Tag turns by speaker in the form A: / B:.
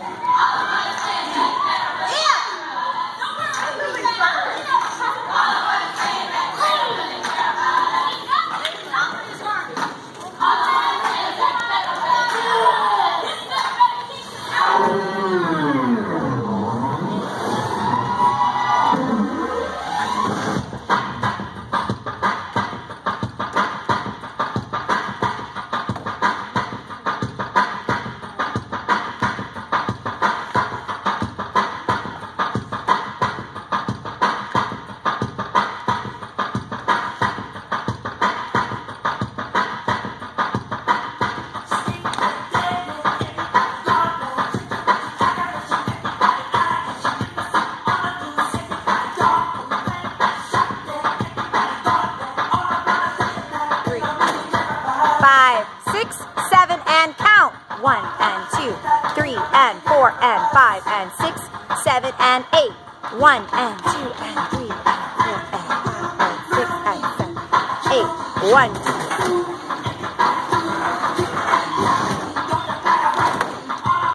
A: Yeah. Five, six, seven, and count. One and two, three and four and five and six, seven and eight. One and two and three and four and five and six and seven, eight. One, two,